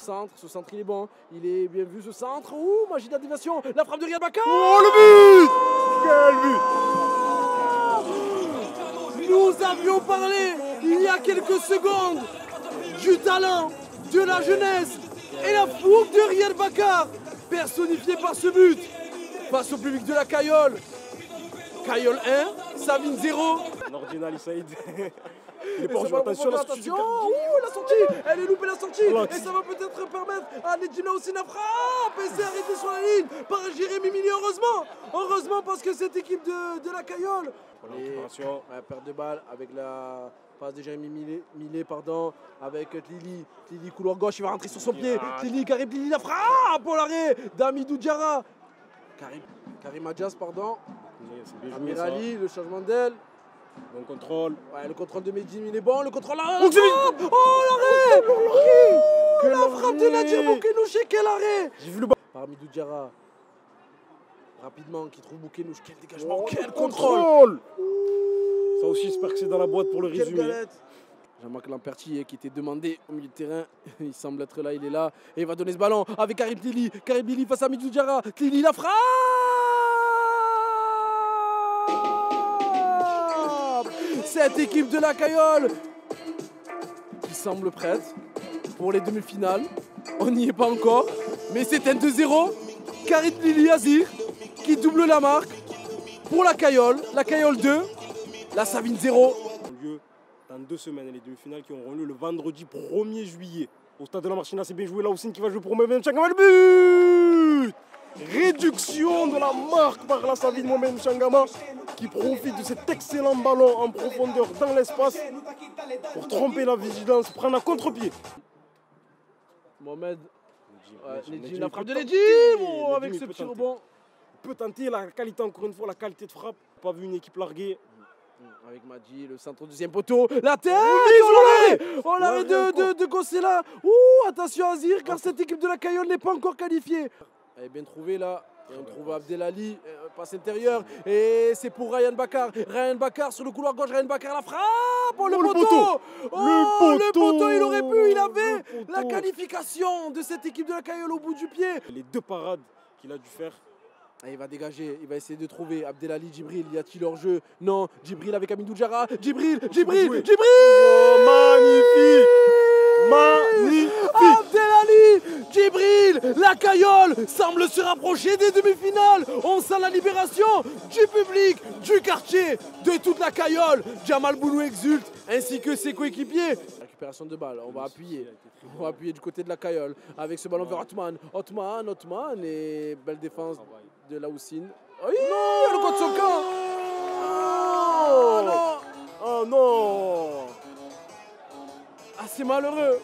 centre, ce centre il est bon, il est bien vu ce centre. Ouh, magie d'animation, la frappe de Riyad Bakar Oh le but Quel but Nous avions parlé il y a quelques secondes du talent, de la jeunesse et la fougue de Riyad Bakar, personnifié par ce but face au public de la Caillole. Caillole 1, Savine 0. Nordin Ali Saïd. Il est pas en jeu, attention, la sortie attention. Ouh, la sortie Elle est loupée la sortie Relax. Et ça va peut-être permettre à Nedjina aussi la frappe Et c'est arrêté sur la ligne par Jérémy Milly, heureusement Heureusement parce que cette équipe de, de la Caillole récupération. Ouais, perte de balle avec la passe de Jérémy Millet, Millet, pardon, avec Tlili. Tlili, couloir gauche, il va rentrer sur son pied. Ah. Tlili, Karim Tlili, la frappe pour l'arrêt d'Amidou Diarra. Karim, Karim Adjas, pardon. Amirali, le changement d'aile. Bon contrôle. Ouais, le contrôle de Medjim, il est bon. Le contrôle là. Oh, frappe Oh, l'arrêt Oh, Quel La frappe de Nadir Boukenouche, quel arrêt J'ai vu le bas. Par Amidou Diarra. Rapidement, qui trouve Boukenouche. Quel dégagement, Oh, quel le contrôle Ça aussi, j'espère que c'est dans la boîte pour le résumé. Jean-Marc Lamperti qui était demandé au milieu de terrain, il semble être là, il est là, et il va donner ce ballon avec Karim Tlili. Karim Tlili face à Midou Diarra. Tlili la frappe Cette équipe de la Caillole qui semble prête pour les demi-finales. On n'y est pas encore, mais c'est un 2-0. Karim Tlili Azir qui double la marque pour la Caillole. La Caillole 2, la Savine 0. auront lieu dans deux semaines. Les demi-finales qui auront lieu le vendredi 1er juillet. Au stade de la Marchina, c'est bien joué. Là aussi, qui va jouer pour Mohamed Changama. Le but Réduction de la marque par la Savine Mohamed Changama qui profite de cet excellent ballon en profondeur dans l'espace pour tromper la vigilance, prendre un contre-pied. Mohamed, Nedjim, la frappe de Nedjim oh, avec ce petit rebond. Peut tenter la qualité, encore une fois, la qualité de frappe. Pas vu une équipe larguée. Avec Madji, le centre deuxième poteau, la tête Oui, Oh l'arrêt Oh de, de, de Gossela Ouh, attention Azir, car cette équipe de la Caillole n'est pas encore qualifiée. Elle est bien trouvée là. Et on trouve Abdelali, euh, passe intérieure. Et c'est pour Ryan Bakar. Ryan Bakar sur le couloir gauche, Ryan Bakar la frappe Oh le, Oh, le poteau, poteau. Oh, Le le poteau. poteau, il aurait pu, il avait la poteau. qualification de cette équipe de la Caillole au bout du pied. Les deux parades qu'il a dû faire. Ah, il va dégager, il va essayer de trouver Abdelali, Djibril, y a-t-il hors jeu? Non, Djibril avec Amidou Diarra, Djibril, Djibril, jouer. Djibril Oh, magnifique Magnifique Djibril, la caillole semble se rapprocher des demi-finales. On sent la libération du public, du quartier, de toute la caillole. Jamal Bounou exulte, ainsi que ses coéquipiers. Récupération de balle, on va appuyer. On va appuyer du côté de la caillole avec ce ballon vers Otman. Otman, Otman et belle défense de. Oui, le contre son camp. Oh non Oh non Ah, c'est malheureux.